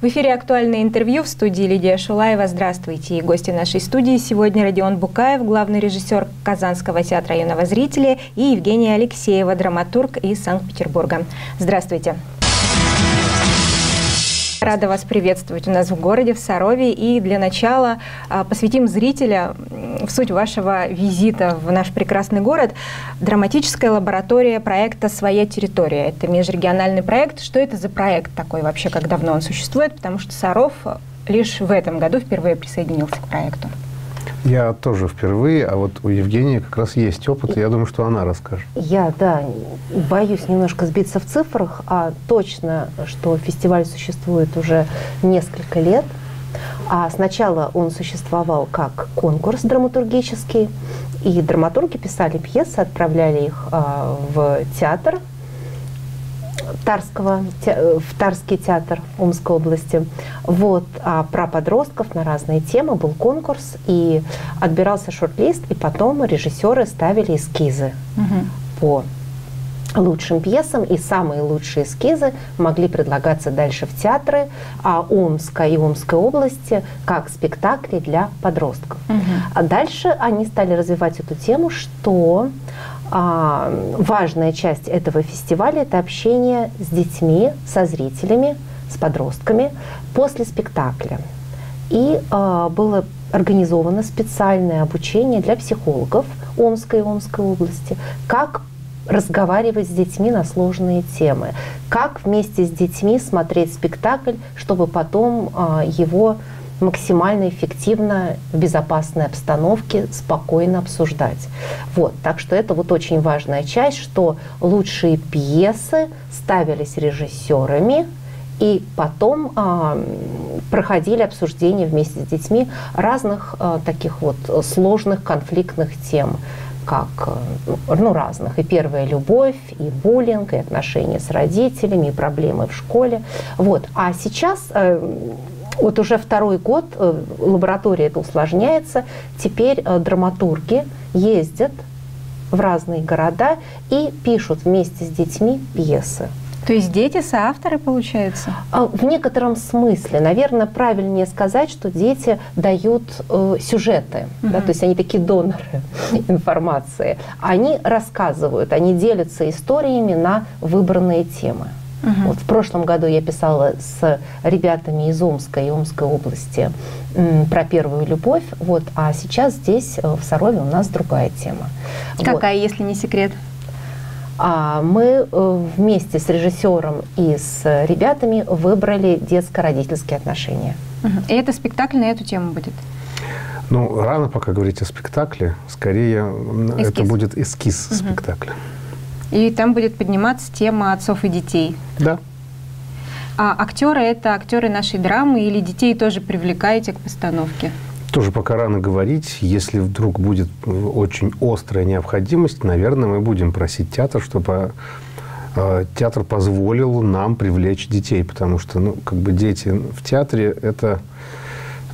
В эфире «Актуальное интервью» в студии Лидия Шулаева. Здравствуйте. И гости нашей студии сегодня Родион Букаев, главный режиссер Казанского театра юного зрителя, и Евгения Алексеева, драматург из Санкт-Петербурга. Здравствуйте. Рада вас приветствовать у нас в городе, в Сарове. И для начала а, посвятим зрителя в суть вашего визита в наш прекрасный город. Драматическая лаборатория проекта «Своя территория». Это межрегиональный проект. Что это за проект такой вообще, как давно он существует? Потому что Саров лишь в этом году впервые присоединился к проекту. Я тоже впервые, а вот у Евгении как раз есть опыт, и я думаю, что она расскажет. Я, да, боюсь немножко сбиться в цифрах, а точно, что фестиваль существует уже несколько лет. А сначала он существовал как конкурс драматургический, и драматурги писали пьесы, отправляли их а, в театр, Тарского, в Тарский театр Омской области. Вот, а про подростков на разные темы был конкурс, и отбирался шорт-лист, и потом режиссеры ставили эскизы угу. по лучшим пьесам, и самые лучшие эскизы могли предлагаться дальше в театры а Омска и Омской области как спектакли для подростков. Угу. А дальше они стали развивать эту тему, что важная часть этого фестиваля – это общение с детьми, со зрителями, с подростками после спектакля. И а, было организовано специальное обучение для психологов Омской и Омской области, как разговаривать с детьми на сложные темы, как вместе с детьми смотреть спектакль, чтобы потом а, его максимально эффективно в безопасной обстановке спокойно обсуждать. Вот, так что это вот очень важная часть, что лучшие пьесы ставились режиссерами, и потом а, проходили обсуждения вместе с детьми разных а, таких вот сложных конфликтных тем как ну, разных. И первая любовь, и буллинг, и отношения с родителями, и проблемы в школе. Вот. А сейчас э, вот уже второй год э, лаборатория это усложняется. Теперь э, драматурги ездят в разные города и пишут вместе с детьми пьесы. То есть дети соавторы, получается? А, в некотором смысле. Наверное, правильнее сказать, что дети дают э, сюжеты. Угу. Да, то есть они такие доноры информации. Они рассказывают, они делятся историями на выбранные темы. Угу. Вот в прошлом году я писала с ребятами из Омской и Омской области про первую любовь, вот, а сейчас здесь, э, в Сарове, у нас другая тема. Какая, вот. если не секрет? А мы э, вместе с режиссером и с ребятами выбрали детско-родительские отношения. Угу. И это спектакль на эту тему будет? Ну, рано пока говорить о спектакле. Скорее, эскиз. это будет эскиз угу. спектакля. И там будет подниматься тема отцов и детей. Да. А актеры это актеры нашей драмы или детей тоже привлекаете к постановке? Тоже пока рано говорить. Если вдруг будет очень острая необходимость, наверное, мы будем просить театр, чтобы э, театр позволил нам привлечь детей, потому что, ну, как бы дети в театре это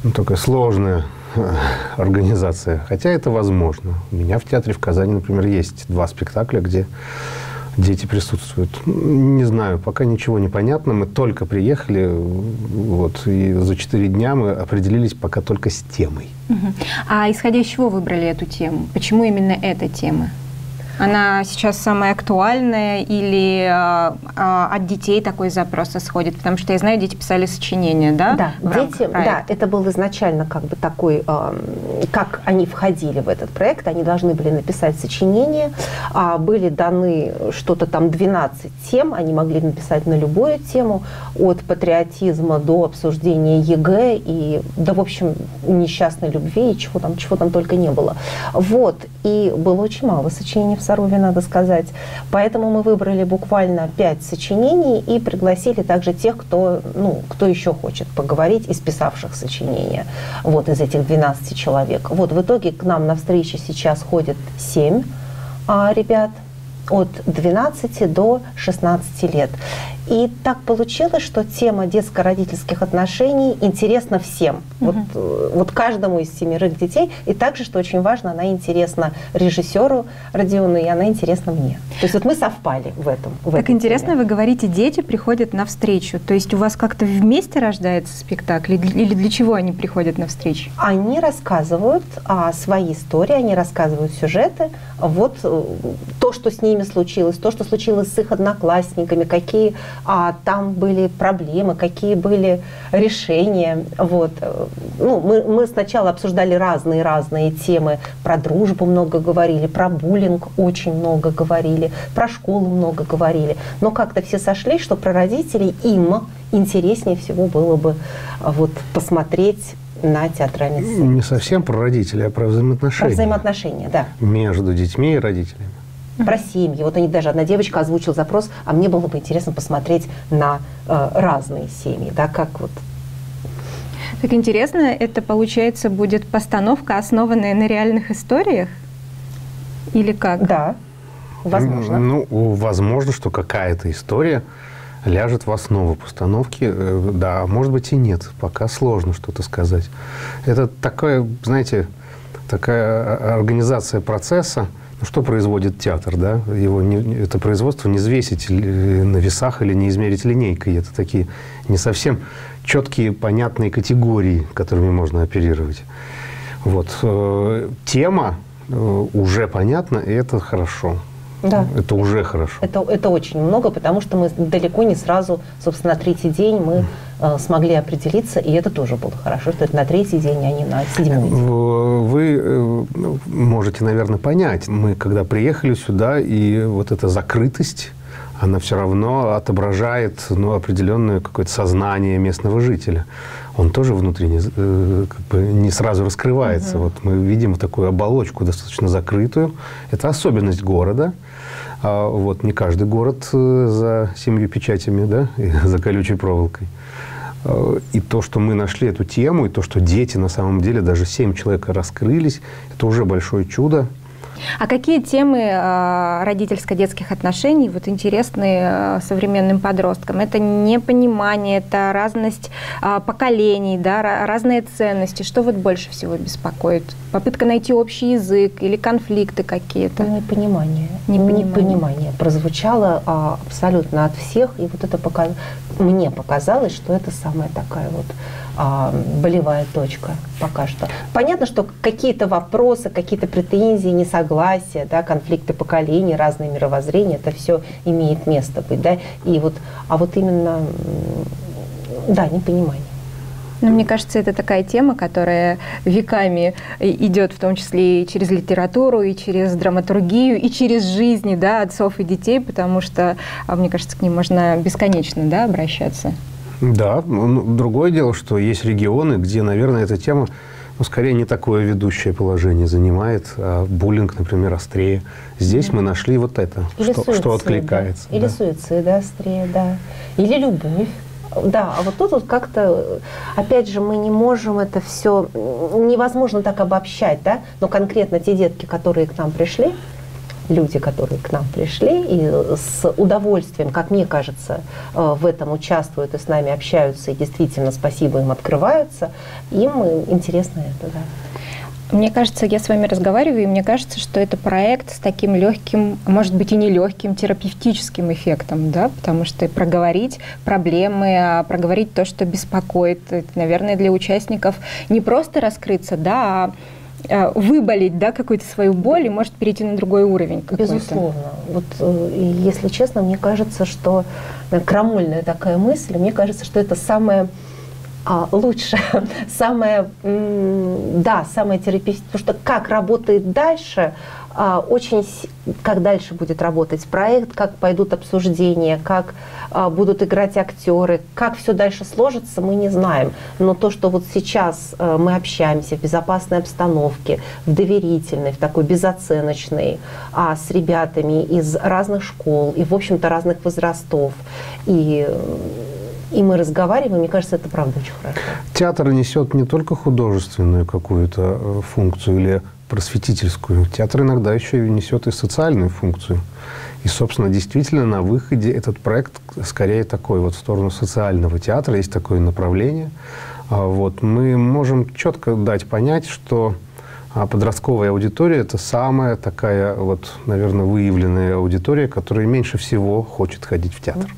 ну, такая сложная организация. Хотя это возможно. У меня в театре в Казани, например, есть два спектакля, где дети присутствуют. Не знаю, пока ничего не понятно. Мы только приехали, вот, и за четыре дня мы определились пока только с темой. А исходя из чего выбрали эту тему? Почему именно эта тема? Она сейчас самая актуальная или а, а, от детей такой запрос исходит? Потому что я знаю, дети писали сочинения, да? Да, дети, да, это был изначально как бы такой, э, как они входили в этот проект, они должны были написать сочинение, а были даны что-то там 12 тем, они могли написать на любую тему, от патриотизма до обсуждения ЕГЭ и, да, в общем, несчастной любви и чего там, чего там только не было. Вот, и было очень мало сочинений в Сарове, надо сказать. Поэтому мы выбрали буквально пять сочинений и пригласили также тех, кто, ну, кто еще хочет поговорить из писавших сочинения. Вот из этих 12 человек. Вот в итоге к нам на встрече сейчас ходит 7 а, ребят от 12 до 16 лет. И так получилось, что тема детско-родительских отношений интересна всем. Угу. Вот, э, вот каждому из семерых детей. И также, что очень важно, она интересна режиссеру Родиону, и она интересна мне. То есть вот мы совпали в этом. В так интересно, теме. вы говорите, дети приходят навстречу. То есть у вас как-то вместе рождается спектакль? Или для чего они приходят навстречу? Они рассказывают а, свои истории, они рассказывают сюжеты. Вот э, то, что с ними случилось, то, что случилось с их одноклассниками, какие а, там были проблемы, какие были решения. Вот. Ну, мы, мы сначала обсуждали разные-разные темы. Про дружбу много говорили, про буллинг очень много говорили, про школу много говорили. Но как-то все сошлись, что про родителей им интереснее всего было бы а, вот, посмотреть на театральной сцене. Не совсем про родителей, а про взаимоотношения. Про взаимоотношения, да. Между детьми и родителями про семьи. Вот они даже одна девочка озвучила запрос, а мне было бы интересно посмотреть на э, разные семьи, да, как вот. Так интересно, это получается будет постановка, основанная на реальных историях, или как? Да, возможно. Ну, возможно, что какая-то история ляжет в основу постановки. Э, да, может быть и нет. Пока сложно что-то сказать. Это такая, знаете, такая а, организация процесса, что производит театр, да? Его не, это производство не взвесить на весах или не измерить линейкой. Это такие не совсем четкие, понятные категории, которыми можно оперировать. Вот. Э, тема э, уже понятна, и это хорошо. Да. Это уже хорошо. Это, это очень много, потому что мы далеко не сразу, собственно, на третий день мы смогли определиться, и это тоже было хорошо, что это на третий день, а не на седьмой день. Вы э, ну, можете, наверное, понять, мы когда приехали сюда, и вот эта закрытость, она все равно отображает ну, определенное какое-то сознание местного жителя. Он тоже внутренне э, как бы не сразу раскрывается. Угу. Вот мы видим такую оболочку достаточно закрытую. Это особенность города. А вот не каждый город э, за семью печатями, да, и за колючей проволокой. А, и то, что мы нашли эту тему, и то, что дети на самом деле, даже семь человек раскрылись, это уже большое чудо. А какие темы э, родительско-детских отношений вот интересны э, современным подросткам? Это непонимание, это разность э, поколений, да, разные ценности. Что вот больше всего беспокоит? Попытка найти общий язык или конфликты какие-то? Непонимание. Непонимание. Непонимание прозвучало а, абсолютно от всех, и вот это пока мне показалось, что это самая такая вот а, болевая точка пока что. Понятно, что какие-то вопросы, какие-то претензии, несогласия, да, конфликты поколений, разные мировоззрения, это все имеет место быть, да, и вот, а вот именно, да, непонимание. Ну, мне кажется, это такая тема, которая веками идет, в том числе и через литературу, и через драматургию, и через жизни да, отцов и детей, потому что, а, мне кажется, к ним можно бесконечно да, обращаться. Да, ну, другое дело, что есть регионы, где, наверное, эта тема ну, скорее не такое ведущее положение занимает, а буллинг, например, острее. Здесь мы нашли вот это, Или что, что откликается. Да. Или да. суицида острее, да. Или любовь. Да, а вот тут вот как-то, опять же, мы не можем это все, невозможно так обобщать, да, но конкретно те детки, которые к нам пришли, люди, которые к нам пришли и с удовольствием, как мне кажется, э, в этом участвуют и с нами общаются, и действительно, спасибо им открываются, им интересно это, да. Мне кажется, я с вами разговариваю, и мне кажется, что это проект с таким легким, может быть и не легким, терапевтическим эффектом, да, потому что проговорить проблемы, а проговорить то, что беспокоит, это, наверное, для участников не просто раскрыться, да, а Э, выболить да, какую-то свою боль и может перейти на другой уровень. Безусловно. Вот, э, если честно, мне кажется, что э, крамольная такая мысль, мне кажется, что это самое а, лучше, самое, да, самое терапевтическое, потому что как работает дальше, а, очень, как дальше будет работать проект, как пойдут обсуждения, как а, будут играть актеры, как все дальше сложится, мы не знаем. Но то, что вот сейчас а, мы общаемся в безопасной обстановке, в доверительной, в такой безоценочной, а с ребятами из разных школ и, в общем-то, разных возрастов, и и мы разговариваем, мне кажется, это правда очень хорошо. Театр несет не только художественную какую-то э, функцию или просветительскую. Театр иногда еще и несет и социальную функцию. И, собственно, действительно, на выходе этот проект скорее такой вот в сторону социального театра. Есть такое направление. А вот. Мы можем четко дать понять, что а, подростковая аудитория – это самая такая вот, наверное, выявленная аудитория, которая меньше всего хочет ходить в театр.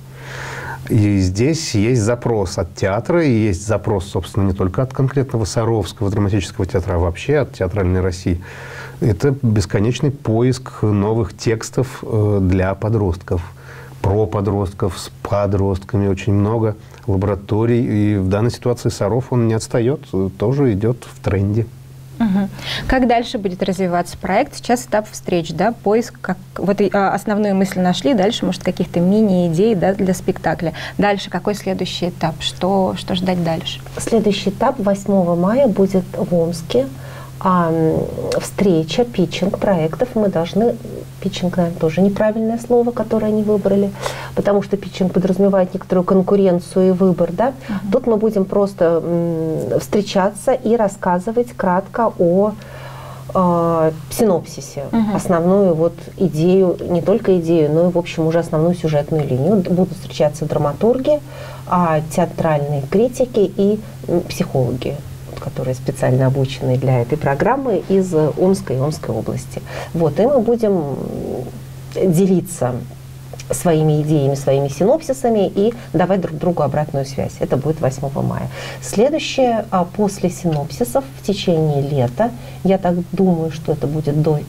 И здесь есть запрос от театра, и есть запрос, собственно, не только от конкретного Саровского драматического театра, а вообще от театральной России – это бесконечный поиск новых текстов э, для подростков, про подростков, с подростками. Очень много лабораторий. И в данной ситуации Саров, он не отстает, тоже идет в тренде. Как дальше будет развиваться проект? Сейчас этап встреч, да, поиск, как, вот а, основную мысль нашли, дальше, может, каких-то мини-идей да, для спектакля. Дальше какой следующий этап? Что, что ждать дальше? Следующий этап 8 мая будет в Омске а встреча, питчинг проектов мы должны, питчинг, наверное, тоже неправильное слово, которое они выбрали, потому что питчинг подразумевает некоторую конкуренцию и выбор, да. Uh-huh. Тут мы будем просто встречаться и рассказывать кратко о э, синопсисе, uh-huh. основную вот идею, не только идею, но и, в общем, уже основную сюжетную линию. Будут встречаться драматурги, э, театральные критики и психологи которые специально обучены для этой программы из Омской и Омской области. Вот, и мы будем делиться своими идеями, своими синопсисами и давать друг другу обратную связь. Это будет 8 мая. Следующее, а после синопсисов в течение лета, я так думаю, что это будет до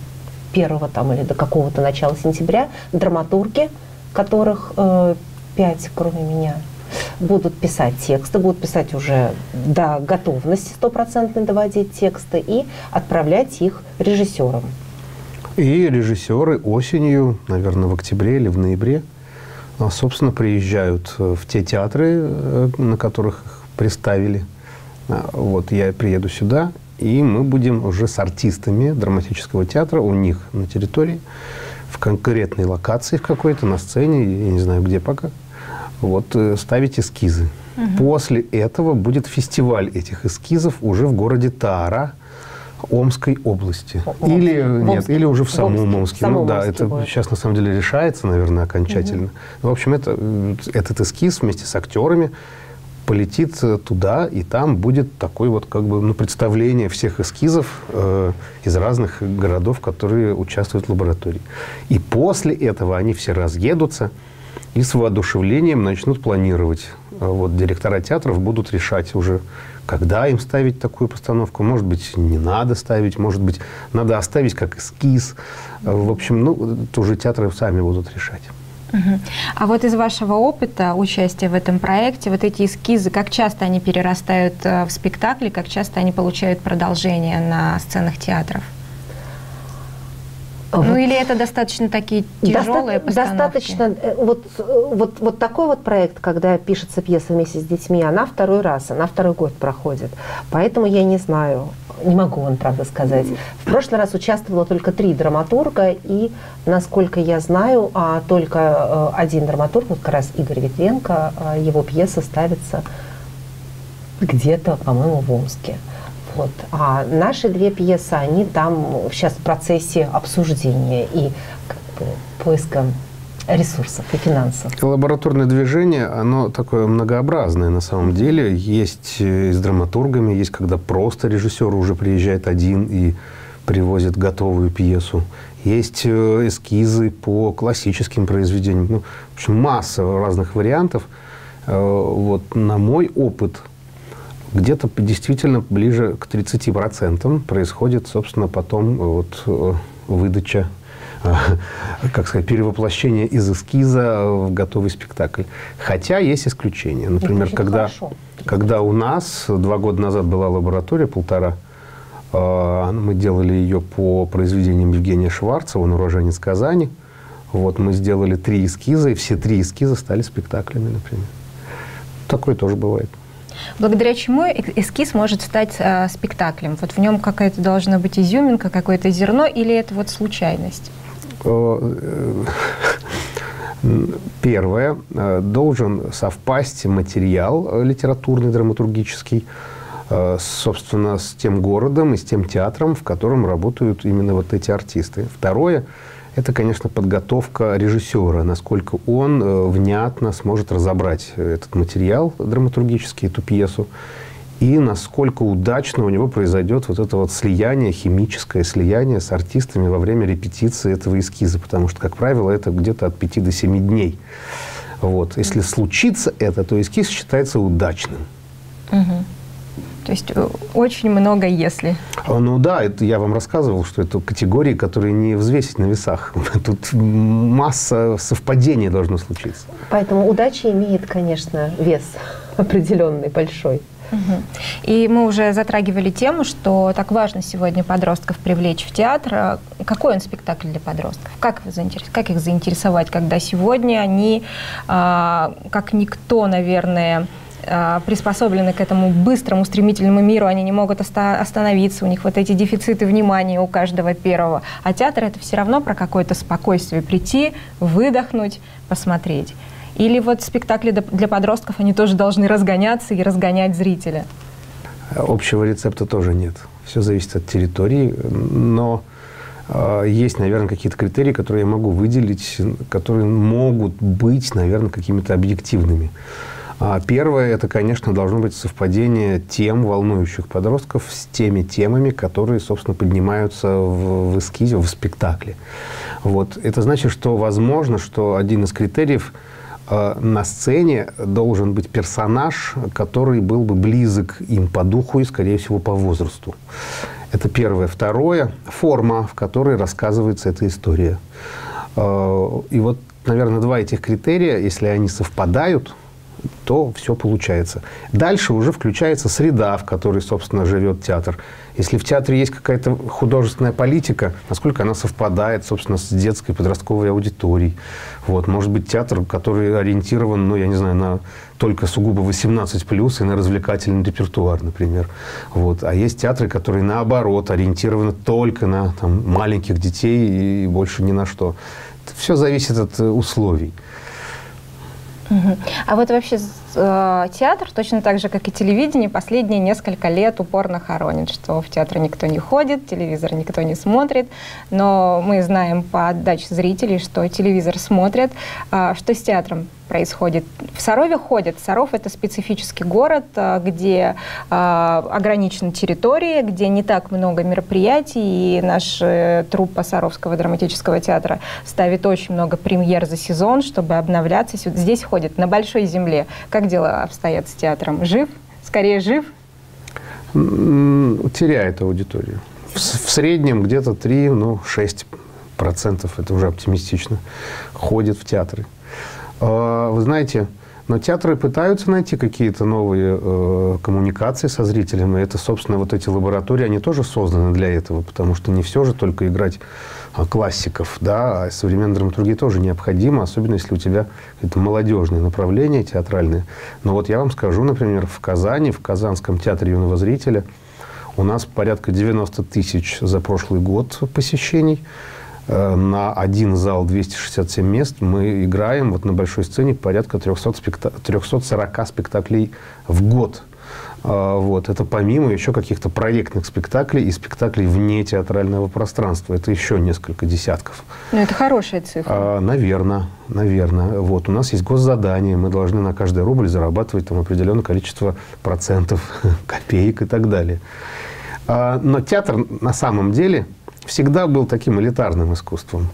первого там или до какого-то начала сентября, драматурги, которых э, пять, кроме меня, будут писать тексты, будут писать уже до готовности стопроцентной доводить тексты и отправлять их режиссерам. И режиссеры осенью, наверное, в октябре или в ноябре, а, собственно, приезжают э, в те театры, э, на которых их представили. А, вот я приеду сюда, и мы будем уже с артистами драматического театра у них на территории, в конкретной локации в какой-то, на сцене, я не знаю где пока, вот, э, ставить эскизы. Угу. После этого будет фестиваль этих эскизов уже в городе Тара, Омской области. Омск. Или Омск. нет, или уже в самом Омске. Ну да, это будет. сейчас на самом деле решается, наверное, окончательно. Угу. В общем, это, э, этот эскиз вместе с актерами полетит э, туда, и там будет такое вот как бы ну, представление всех эскизов э, из разных городов, которые участвуют в лаборатории. И после этого они все разъедутся, и с воодушевлением начнут планировать. А вот директора театров будут решать уже, когда им ставить такую постановку. Может быть, не надо ставить, может быть, надо оставить как эскиз. В общем, ну, тоже театры сами будут решать. А вот из вашего опыта участия в этом проекте, вот эти эскизы, как часто они перерастают э, в спектакли, как часто они получают продолжение на сценах театров? Ну или это достаточно такие тяжелые Доста- постановки? Достаточно. Э, вот, э, вот, вот такой вот проект, когда пишется пьеса вместе с детьми, она второй раз, она второй год проходит. Поэтому я не знаю, не могу вам, правда, сказать. В прошлый раз участвовало только три драматурга, и, насколько я знаю, а только э, один драматург, вот как раз Игорь Ветренко, его пьеса ставится где-то, по-моему, в Омске. Вот. А наши две пьесы, они там сейчас в процессе обсуждения и как бы, поиска ресурсов и финансов. Лабораторное движение, оно такое многообразное на самом деле. Есть э, с драматургами, есть когда просто режиссер уже приезжает один и привозит готовую пьесу. Есть э, эскизы по классическим произведениям. Ну, в общем, масса разных вариантов. Э, вот на мой опыт – где-то действительно ближе к 30% происходит, собственно, потом вот э, выдача э, как сказать, перевоплощение из эскиза в готовый спектакль. Хотя есть исключения. Например, когда, когда у нас два года назад была лаборатория, полтора, э, мы делали ее по произведениям Евгения Шварцева «Он уроженец Казани». Вот, мы сделали три эскиза, и все три эскиза стали спектаклями, например. Такое тоже бывает благодаря чему эскиз может стать э, спектаклем? Вот в нем какая-то должна быть изюминка, какое-то зерно, или это вот случайность? Э, первое, э, должен совпасть материал литературный, драматургический, э, собственно, с тем городом и с тем театром, в котором работают именно вот эти артисты. Второе – это, конечно, подготовка режиссера, насколько он э, внятно сможет разобрать этот материал драматургический, эту пьесу, и насколько удачно у него произойдет вот это вот слияние, химическое слияние с артистами во время репетиции этого эскиза, потому что, как правило, это где-то от 5 до 7 дней. Вот. Если случится это, то эскиз считается удачным. Угу. То есть э, очень много «если». Ну да, это я вам рассказывал, что это категории, которые не взвесить на весах. Тут масса совпадений должно случиться. Поэтому удача имеет, конечно, вес определенный, большой. И мы уже затрагивали тему, что так важно сегодня подростков привлечь в театр. Какой он спектакль для подростков? Как, вы заинтерес... как их заинтересовать, когда сегодня они, а, как никто, наверное, приспособлены к этому быстрому, стремительному миру, они не могут остановиться, у них вот эти дефициты внимания у каждого первого. А театр это все равно про какое-то спокойствие, прийти, выдохнуть, посмотреть. Или вот спектакли для подростков, они тоже должны разгоняться и разгонять зрителя? Общего рецепта тоже нет. Все зависит от территории, но э, есть, наверное, какие-то критерии, которые я могу выделить, которые могут быть, наверное, какими-то объективными. А первое, это, конечно, должно быть совпадение тем, волнующих подростков, с теми темами, которые, собственно, поднимаются в, в эскизе, в спектакле. Вот. Это значит, что возможно, что один из критериев – Э, на сцене должен быть персонаж, который был бы близок им по духу и, скорее всего, по возрасту. Это первое. Второе – форма, в которой рассказывается эта история. Э, и вот, наверное, два этих критерия, если они совпадают, то все получается. Дальше уже включается среда, в которой, собственно, живет театр. Если в театре есть какая-то художественная политика, насколько она совпадает, собственно, с детской подростковой аудиторией. Вот. Может быть, театр, который ориентирован, ну, я не знаю, на только сугубо 18 плюс и на развлекательный репертуар, например. Вот. А есть театры, которые наоборот ориентированы только на там, маленьких детей и больше ни на что. Все зависит от условий. А вот вообще э, театр, точно так же, как и телевидение, последние несколько лет упорно хоронит, что в театр никто не ходит, телевизор никто не смотрит, но мы знаем по отдаче зрителей, что телевизор смотрят. А что с театром происходит? В Сарове ходят. Саров – это специфический город, э, где э, ограничена территория, где не так много мероприятий, и наш труппа Саровского драматического театра ставит очень много премьер за сезон, чтобы обновляться. Здесь ходят на большой земле. Как дела обстоят с театром? Жив? Скорее жив? Теряет аудиторию. В, в среднем где-то 3, ну, 6 процентов, это уже оптимистично, ходит в театры. А, вы знаете, но театры пытаются найти какие-то новые э, коммуникации со зрителем. И это, собственно, вот эти лаборатории, они тоже созданы для этого, потому что не все же только играть а, классиков, да, а современной драматургии тоже необходимо, особенно если у тебя это молодежное направление театральное. Но вот я вам скажу, например, в Казани, в Казанском театре юного зрителя у нас порядка 90 тысяч за прошлый год посещений. Э, на один зал 267 мест мы играем вот на большой сцене порядка 300 спекта... 340 спектаклей в год. А, вот. Это помимо еще каких-то проектных спектаклей и спектаклей вне театрального пространства. Это еще несколько десятков. Ну, это хорошая цифра. А, наверное, наверное. Вот. У нас есть госзадание, мы должны на каждый рубль зарабатывать там определенное количество процентов, копеек и так далее. А, но театр на самом деле всегда был таким элитарным искусством.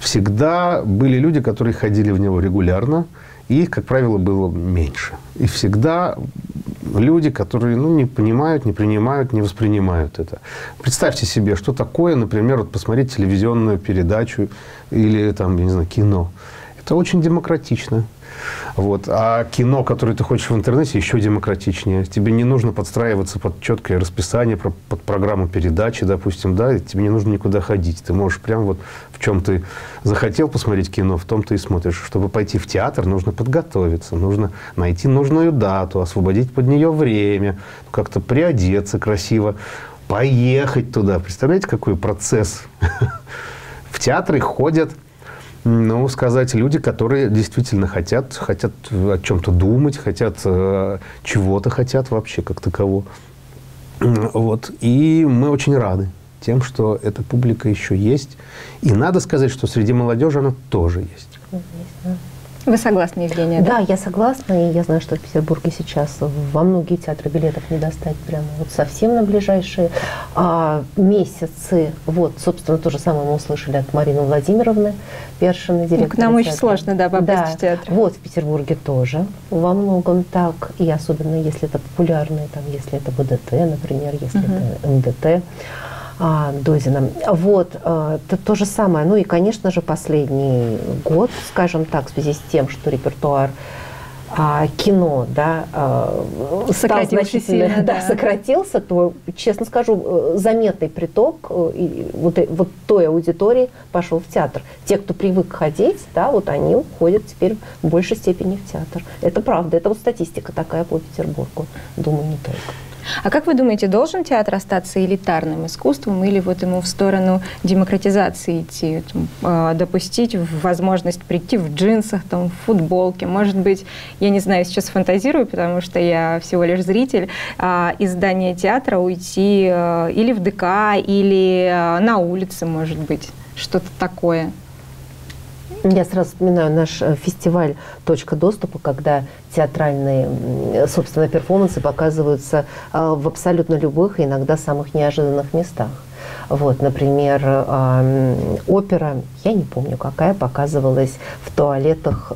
Всегда были люди, которые ходили в него регулярно, и их, как правило, было меньше. И всегда люди, которые ну, не понимают, не принимают, не воспринимают это. Представьте себе, что такое, например, вот посмотреть телевизионную передачу или там, я не знаю, кино. Это очень демократично. Вот. А кино, которое ты хочешь в интернете, еще демократичнее. Тебе не нужно подстраиваться под четкое расписание, под программу передачи, допустим, да, тебе не нужно никуда ходить. Ты можешь прямо вот в чем ты захотел посмотреть кино, в том ты и смотришь. Чтобы пойти в театр, нужно подготовиться, нужно найти нужную дату, освободить под нее время, как-то приодеться красиво, поехать туда. Представляете, какой процесс? В театры ходят ну, сказать, люди, которые действительно хотят, хотят о чем-то думать, хотят, э, чего-то хотят вообще как таково. Вот. И мы очень рады тем, что эта публика еще есть. И надо сказать, что среди молодежи она тоже есть. Вы согласны, Евгения? Да, да, я согласна, и я знаю, что в Петербурге сейчас во многие театры билетов не достать прямо вот совсем на ближайшие а, месяцы. Вот, собственно, то же самое мы услышали от Марины Владимировны Першиной, директора ну, К нам театра. очень сложно, да, попасть да. в театр. Вот, в Петербурге тоже во многом так, и особенно если это популярные, там, если это БДТ, например, если угу. это МДТ а. Вот, а, это то же самое. Ну и, конечно же, последний год, скажем так, в связи с тем, что репертуар а, кино да, а, стал значительно сильно, да. Да, сократился, то, честно скажу, э, заметный приток э, и вот, вот той аудитории пошел в театр. Те, кто привык ходить, да, вот они уходят теперь в большей степени в театр. Это правда, это вот статистика такая по Петербургу. Думаю, не только. А как вы думаете, должен театр остаться элитарным искусством или вот ему в сторону демократизации идти, там, допустить возможность прийти в джинсах, там, в футболке, может быть, я не знаю, сейчас фантазирую, потому что я всего лишь зритель, а, из здания театра уйти а, или в ДК, или а, на улице, может быть, что-то такое? Я сразу вспоминаю наш э, фестиваль «Точка доступа», когда театральные, собственно, перформансы показываются э, в абсолютно любых и иногда самых неожиданных местах. Вот, например, опера, я не помню какая, показывалась в туалетах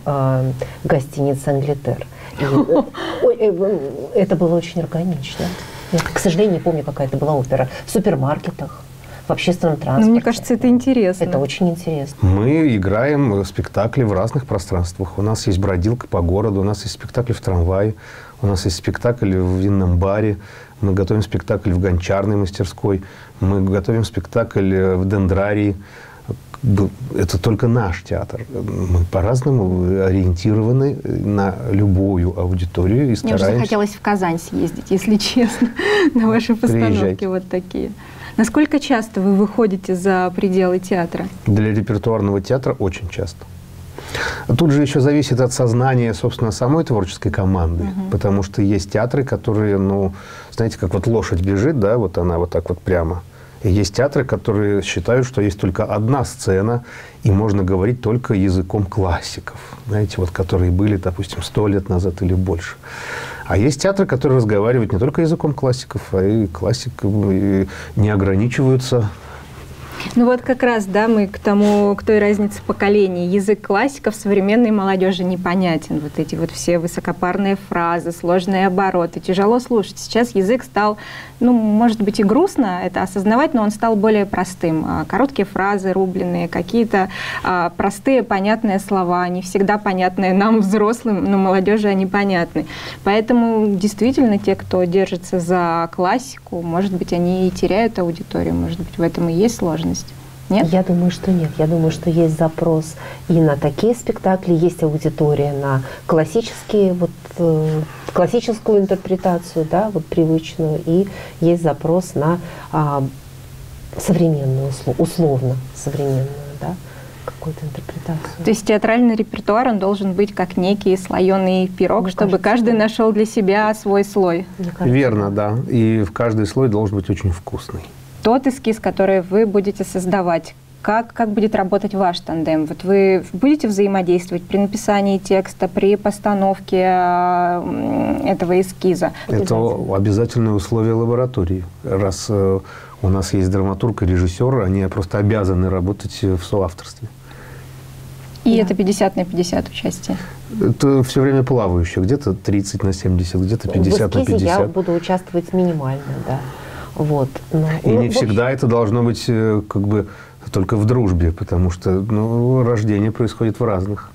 гостиницы «Англитер». И, э, это было очень органично. Я, к сожалению, не помню, какая это была опера. В супермаркетах в общественном транспорте. Ну, мне кажется, это интересно. Это очень интересно. Мы играем спектакли в разных пространствах. У нас есть бродилка по городу, у нас есть спектакли в трамвае, у нас есть спектакль в винном баре, мы готовим спектакль в гончарной мастерской, мы готовим спектакль в дендрарии. Это только наш театр. Мы по-разному ориентированы на любую аудиторию и стараемся... Мне уже захотелось в Казань съездить, если честно, на ваши постановки вот такие. Насколько часто вы выходите за пределы театра? Для репертуарного театра очень часто. Тут же еще зависит от сознания, собственно, самой творческой команды. Угу. Потому что есть театры, которые, ну, знаете, как вот лошадь бежит, да, вот она вот так вот прямо. И есть театры, которые считают, что есть только одна сцена, и можно говорить только языком классиков, знаете, вот которые были, допустим, сто лет назад или больше. А есть театры, которые разговаривают не только языком классиков, а и классиков не ограничиваются ну вот как раз, да, мы к тому, к той разнице поколений. Язык классиков современной молодежи непонятен. Вот эти вот все высокопарные фразы, сложные обороты, тяжело слушать. Сейчас язык стал, ну, может быть и грустно это осознавать, но он стал более простым. А, короткие фразы рубленые, какие-то а, простые, понятные слова, не всегда понятные нам, взрослым, но молодежи они понятны. Поэтому действительно те, кто держится за классику, может быть, они и теряют аудиторию, может быть, в этом и есть сложность возможность. Нет? Я думаю, что нет. Я думаю, что есть запрос и на такие спектакли, есть аудитория на классические, вот, э, классическую интерпретацию, да, вот привычную, и есть запрос на а, современную, условно современную, да, какую-то интерпретацию. То есть театральный репертуар, он должен быть как некий слоеный пирог, Мне чтобы кажется, каждый да. нашел для себя свой слой. Кажется, Верно, да. И в каждый слой должен быть очень вкусный тот эскиз, который вы будете создавать, как, как будет работать ваш тандем? Вот вы будете взаимодействовать при написании текста, при постановке э, этого эскиза? Это обязательное условие лаборатории. Раз э, у нас есть драматург и режиссер, они просто обязаны работать в соавторстве. И да. это 50 на 50 участие? Это все время плавающее. Где-то 30 на 70, где-то 50 на 50. я буду участвовать минимально, да. Вот. Но, и ну, не всегда общем... это должно быть э, как бы только в дружбе, потому что ну, рождение происходит в разных.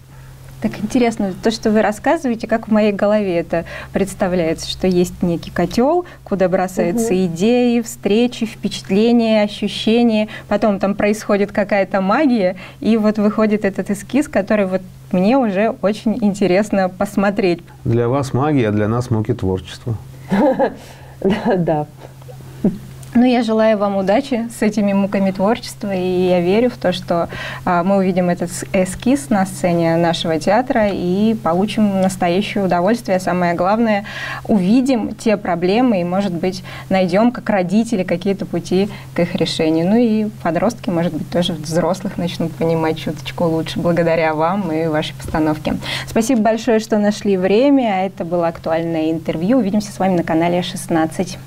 Так интересно, то, что вы рассказываете, как в моей голове это представляется, что есть некий котел, куда бросаются угу. идеи, встречи, впечатления, ощущения, потом там происходит какая-то магия, и вот выходит этот эскиз, который вот мне уже очень интересно посмотреть. Для вас магия, а для нас муки творчества. Да, Ну, я желаю вам удачи с этими муками творчества, и я верю в то, что а, мы увидим этот эскиз на сцене нашего театра и получим настоящее удовольствие. Самое главное, увидим те проблемы и, может быть, найдем как родители какие-то пути к их решению. Ну и подростки, может быть, тоже взрослых начнут понимать чуточку лучше благодаря вам и вашей постановке. Спасибо большое, что нашли время. Это было актуальное интервью. Увидимся с вами на канале 16.